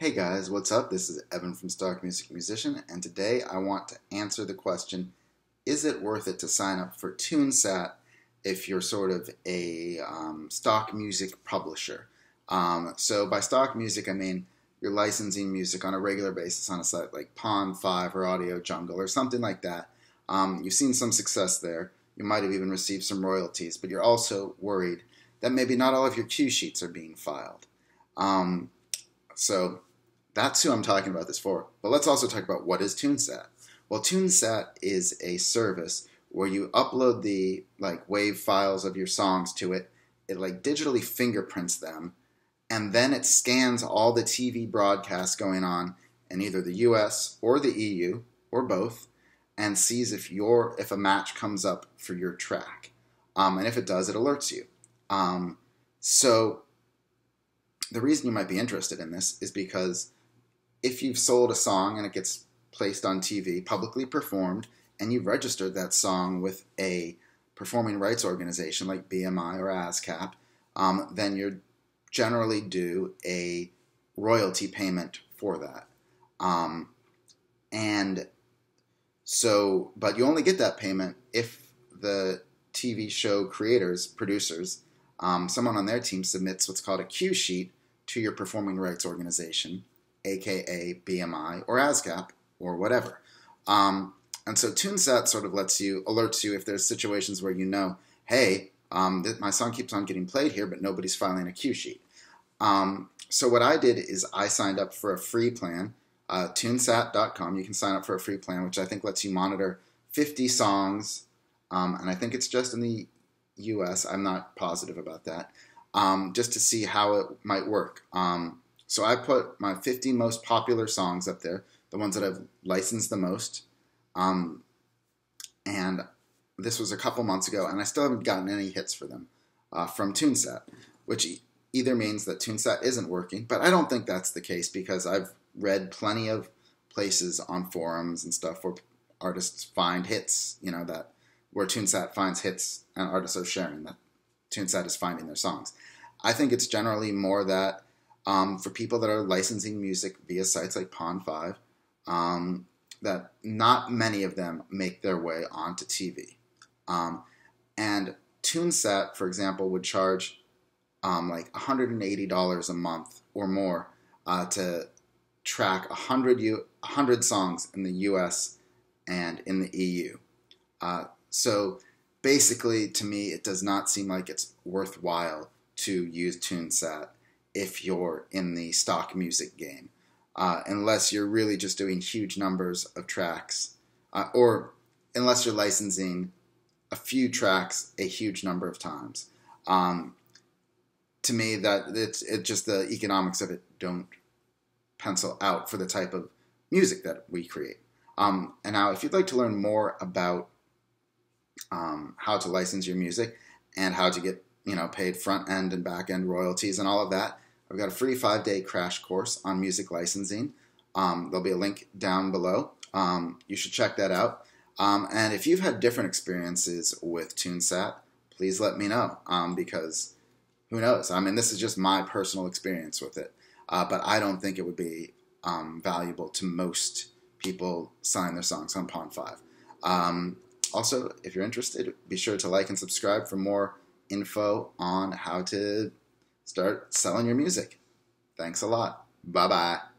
Hey guys, what's up? This is Evan from Stock Music Musician, and today I want to answer the question Is it worth it to sign up for TuneSat if you're sort of a um, stock music publisher? Um, so, by stock music, I mean you're licensing music on a regular basis on a site like Pond5 or Audio Jungle or something like that. Um, you've seen some success there. You might have even received some royalties, but you're also worried that maybe not all of your cue sheets are being filed. Um, so, that's who I'm talking about this for. But let's also talk about what is TuneSat. Well, TuneSat is a service where you upload the like wave files of your songs to it. It like digitally fingerprints them, and then it scans all the TV broadcasts going on in either the U.S. or the EU or both, and sees if your if a match comes up for your track. Um, and if it does, it alerts you. Um, so the reason you might be interested in this is because if you've sold a song and it gets placed on TV, publicly performed, and you've registered that song with a performing rights organization like BMI or ASCAP, um, then you're generally due a royalty payment for that. Um, and so, but you only get that payment if the TV show creators, producers, um, someone on their team submits what's called a cue sheet to your performing rights organization aka BMI or ASCAP or whatever. Um, and so TuneSat sort of lets you, alerts you if there's situations where you know, hey, um, th- my song keeps on getting played here, but nobody's filing a cue sheet. Um, so what I did is I signed up for a free plan, uh, tunesat.com. You can sign up for a free plan, which I think lets you monitor 50 songs, um, and I think it's just in the U.S. I'm not positive about that, um, just to see how it might work. Um, so I put my 50 most popular songs up there, the ones that I've licensed the most. Um, and this was a couple months ago, and I still haven't gotten any hits for them uh, from TuneSat, which either means that TuneSat isn't working, but I don't think that's the case because I've read plenty of places on forums and stuff where artists find hits, you know, that where TuneSat finds hits and artists are sharing that TuneSat is finding their songs. I think it's generally more that um, for people that are licensing music via sites like Pond5, um, that not many of them make their way onto TV. Um, and TuneSat, for example, would charge um, like $180 a month or more uh, to track 100, U- 100 songs in the US and in the EU. Uh, so basically, to me, it does not seem like it's worthwhile to use TuneSat if you're in the stock music game, uh, unless you're really just doing huge numbers of tracks, uh, or unless you're licensing a few tracks a huge number of times. Um, to me, that it's it just the economics of it don't pencil out for the type of music that we create. Um, and now, if you'd like to learn more about um, how to license your music and how to get you know, paid front end and back end royalties and all of that. I've got a free five day crash course on music licensing. Um, there'll be a link down below. Um, you should check that out. Um, and if you've had different experiences with TuneSat, please let me know um, because who knows? I mean, this is just my personal experience with it, uh, but I don't think it would be um, valuable to most people selling their songs on Pond5. Um, also, if you're interested, be sure to like and subscribe for more info on how to start selling your music. Thanks a lot. Bye bye.